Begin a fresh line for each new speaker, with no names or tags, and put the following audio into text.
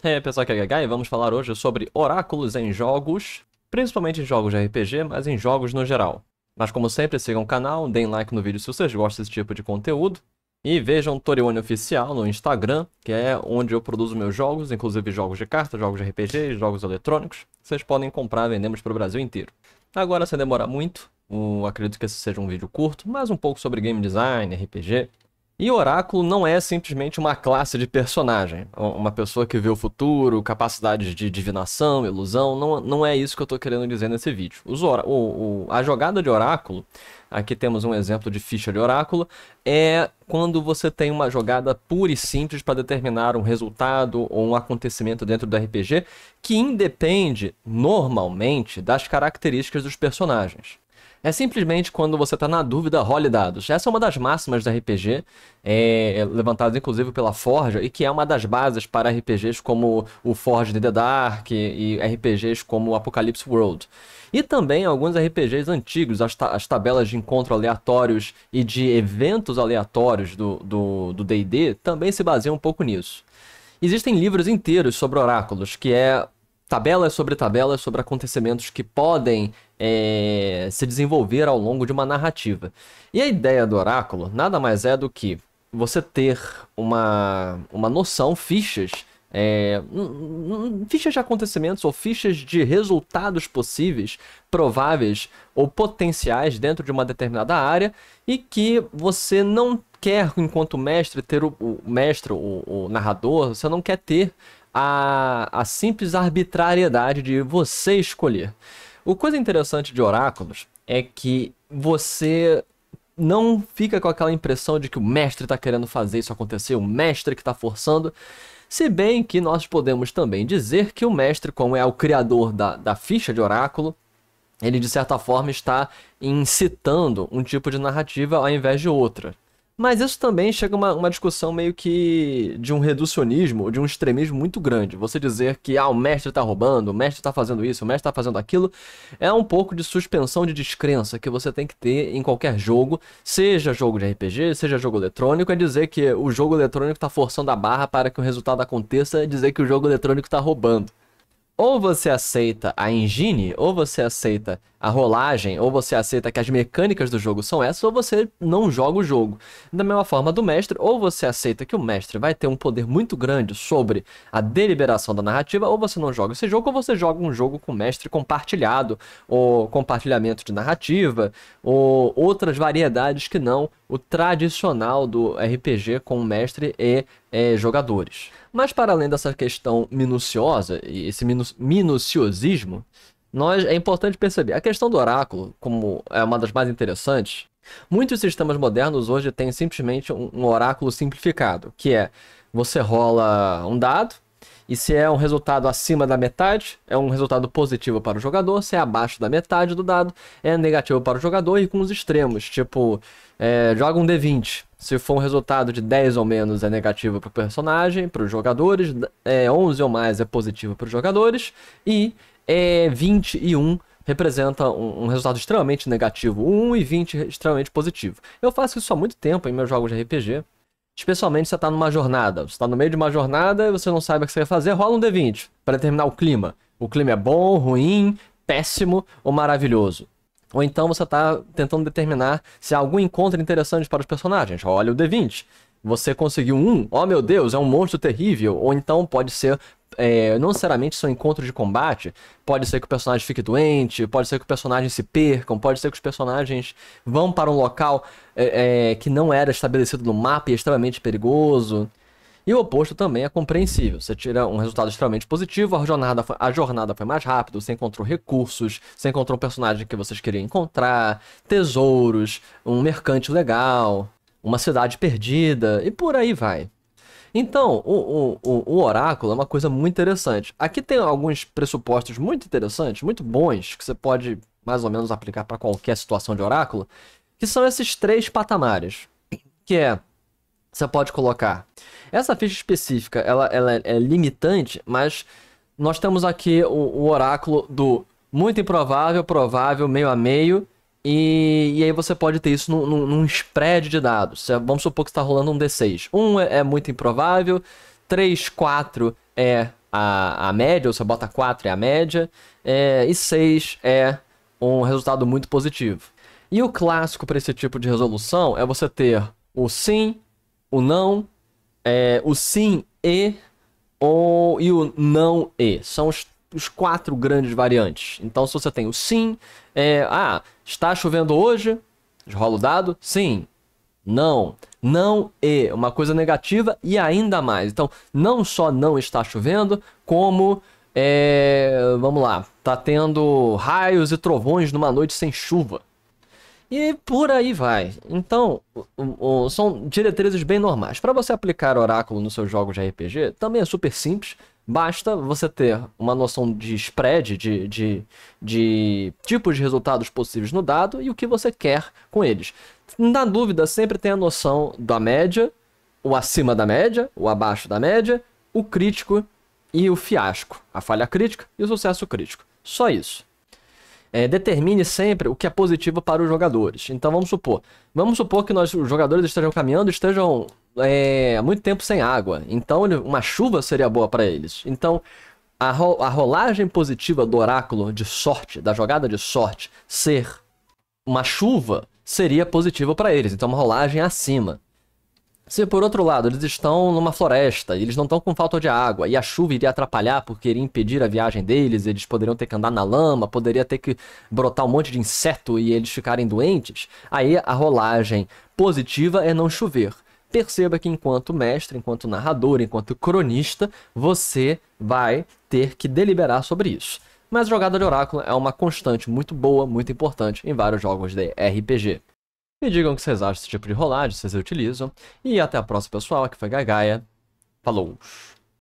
Aí pessoal, aqui é Gagai e vamos falar hoje sobre oráculos em jogos, principalmente em jogos de RPG, mas em jogos no geral. Mas como sempre, sigam o canal, deem like no vídeo se vocês gostam desse tipo de conteúdo. E vejam Torione Oficial no Instagram, que é onde eu produzo meus jogos, inclusive jogos de cartas, jogos de RPG, jogos eletrônicos. Vocês podem comprar, vendemos para o Brasil inteiro. Agora, sem demorar muito, eu acredito que esse seja um vídeo curto, mas um pouco sobre game design, RPG, e Oráculo não é simplesmente uma classe de personagem, uma pessoa que vê o futuro, capacidades de divinação, ilusão, não, não é isso que eu estou querendo dizer nesse vídeo. Os o, o, a jogada de Oráculo, aqui temos um exemplo de ficha de Oráculo, é quando você tem uma jogada pura e simples para determinar um resultado ou um acontecimento dentro do RPG que independe, normalmente, das características dos personagens. É simplesmente quando você está na dúvida, role dados. Essa é uma das máximas da RPG, é, levantada inclusive pela Forja, e que é uma das bases para RPGs como o Forge de the Dark e RPGs como Apocalypse World. E também alguns RPGs antigos, as, ta as tabelas de encontro aleatórios e de eventos aleatórios do D&D também se baseiam um pouco nisso. Existem livros inteiros sobre oráculos, que é tabelas sobre tabelas sobre acontecimentos que podem é, se desenvolver ao longo de uma narrativa. E a ideia do oráculo nada mais é do que você ter uma, uma noção, fichas, é, fichas de acontecimentos ou fichas de resultados possíveis, prováveis ou potenciais dentro de uma determinada área e que você não quer, enquanto mestre, ter o, o mestre, o, o narrador, você não quer ter a, a simples arbitrariedade de você escolher. O coisa interessante de oráculos é que você não fica com aquela impressão de que o mestre está querendo fazer isso acontecer, o mestre que está forçando. Se bem que nós podemos também dizer que o mestre, como é o criador da, da ficha de oráculo, ele de certa forma está incitando um tipo de narrativa ao invés de outra. Mas isso também chega a uma, uma discussão meio que de um reducionismo, de um extremismo muito grande. Você dizer que ah, o mestre está roubando, o mestre está fazendo isso, o mestre está fazendo aquilo, é um pouco de suspensão de descrença que você tem que ter em qualquer jogo, seja jogo de RPG, seja jogo eletrônico, é dizer que o jogo eletrônico está forçando a barra para que o resultado aconteça, é dizer que o jogo eletrônico está roubando ou você aceita a engine, ou você aceita a rolagem, ou você aceita que as mecânicas do jogo são essas, ou você não joga o jogo. Da mesma forma do mestre, ou você aceita que o mestre vai ter um poder muito grande sobre a deliberação da narrativa, ou você não joga esse jogo, ou você joga um jogo com mestre compartilhado, ou compartilhamento de narrativa, ou outras variedades que não o tradicional do RPG com mestre e é, jogadores. Mas para além dessa questão minuciosa e esse minu minuciosismo, nós, é importante perceber, a questão do oráculo, como é uma das mais interessantes, muitos sistemas modernos hoje têm simplesmente um, oráculo simplificado, que é você rola um dado, e se é um resultado acima da metade, é um resultado positivo para o jogador. Se é abaixo da metade do dado, é negativo para o jogador. E com os extremos, tipo, é, joga um D20. Se for um resultado de 10 ou menos, é negativo para o personagem, para os jogadores. É, 11 ou mais é positivo para os jogadores. E é, 20 e 1 representa um, um, resultado extremamente negativo. 1 e 20 extremamente positivo. Eu faço isso há muito tempo em meus jogos de RPG. Especialmente se você está numa jornada. Você está no meio de uma jornada e você não sabe o que você vai fazer, rola um D20 para determinar o clima. O clima é bom, ruim, péssimo ou maravilhoso. Ou então você está tentando determinar se há algum encontro interessante para os personagens. Olha o D20. Você conseguiu um, oh meu Deus, é um monstro terrível. Ou então pode ser é, não necessariamente são encontros de combate. Pode ser que o personagem fique doente, pode ser que o personagem se percam, pode ser que os personagens vão para um local é, é, que não era estabelecido no mapa e é extremamente perigoso. E o oposto também é compreensível. Você tira um resultado extremamente positivo, a jornada, foi, a jornada foi mais rápida, você encontrou recursos, você encontrou um personagem que vocês queriam encontrar, tesouros, um mercante legal, uma cidade perdida e por aí vai. Então, o, o, o, oráculo é uma coisa muito interessante. Aqui tem alguns pressupostos muito interessantes, muito bons, que você pode mais ou menos aplicar para qualquer situação de oráculo, que são esses três patamares. Que é, você pode colocar. Essa ficha específica, ela, ela é limitante, mas nós temos aqui o, o oráculo do muito improvável, provável, meio a meio e, e aí você pode ter isso num, num, spread de dados. Vamos supor que está rolando um D6. Um é, é muito improvável, 3, 4 é a, a média, ou você bota 4 é a média, é, e 6 é um resultado muito positivo. E o clássico para esse tipo de resolução é você ter o sim, o não, é, o sim e ou, e o não e. São os, os quatro grandes variantes. Então, se você tem o sim, é, ah, está chovendo hoje, rola o dado, sim, não, não e, uma coisa negativa e ainda mais. Então, não só não está chovendo, como, é, vamos lá, tá tendo raios e trovões numa noite sem chuva. E por aí vai. Então, são diretrizes bem normais. Para você aplicar oráculo nos seus jogos de RPG, também é super simples. Basta você ter uma noção de spread, de, de, de tipos de resultados possíveis no dado e o que você quer com eles. Na dúvida, sempre tem a noção da média, o acima da média, o abaixo da média, o crítico e o fiasco, a falha crítica e o sucesso crítico. Só isso é, determine sempre o que é positivo para os jogadores. Então vamos supor, vamos supor que nós, os jogadores estejam caminhando, estejam é, muito tempo sem água. Então uma chuva seria boa para eles. Então a, ro a rolagem positiva do oráculo de sorte, da jogada de sorte, ser uma chuva seria positivo para eles. Então uma rolagem acima. Se por outro lado eles estão numa floresta e eles não estão com falta de água e a chuva iria atrapalhar porque iria impedir a viagem deles, eles poderiam ter que andar na lama, poderia ter que brotar um monte de inseto e eles ficarem doentes, aí a rolagem positiva é não chover. Perceba que enquanto mestre, enquanto narrador, enquanto cronista, você vai ter que deliberar sobre isso. Mas jogada de oráculo é uma constante muito boa, muito importante em vários jogos de RPG. Me digam o que vocês acham desse tipo de rolagem, se vocês utilizam. E até a próxima, pessoal. Aqui foi Gagaia. Falou!